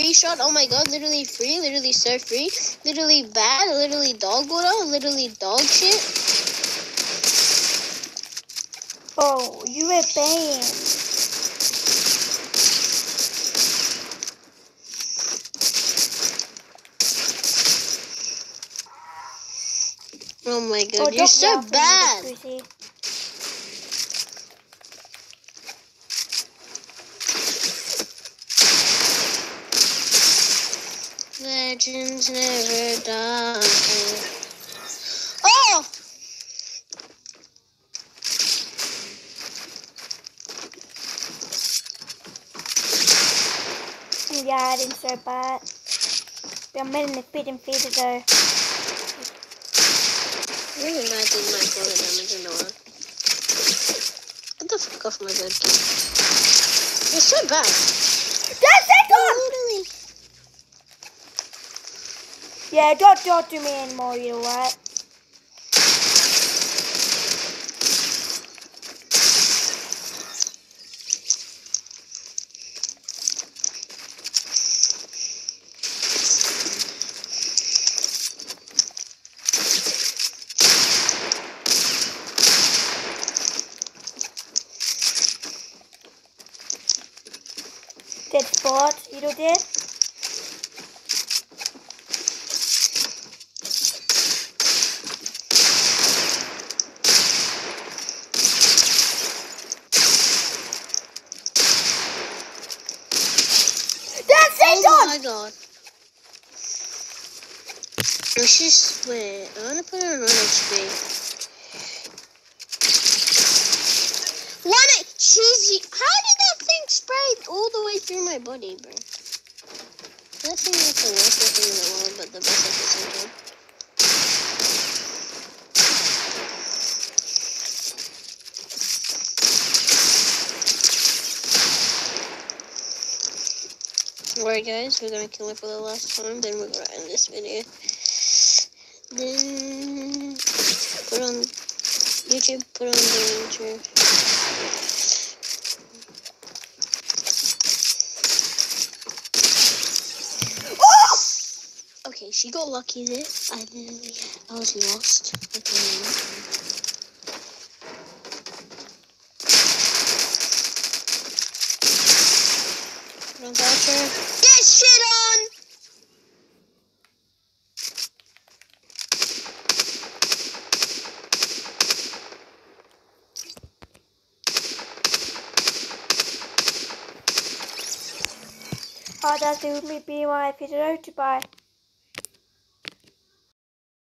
free shot. Oh my god, literally free, literally so free, literally bad, literally dog water, literally dog shit. Oh, you were banned. Oh my god, Oh, you're so bad. Legends never die. Oh! Yeah, det är så bad. Jag menar feeding feeder though. Really mad did my bullet damage into one. Get the fuck off my bed. You're so bad. That's it, God! Literally. Yeah, don't don't do me anymore, you what? Dead spot, you know dead? That's it, Oh my god. Let's just wait. I wanna put her on 1 HP. One she's how did that thing spray all the way through my body, bro? That thing is the worst weapon in the world, but the best at the same time. Alright guys, we're gonna kill her for the last time, then we're gonna end this video. Then put on YouTube, put on the intro. Oh! Okay, she got lucky there. I literally, I was lost. Okay. Put on voucher. Get shit on! The only be my video to buy.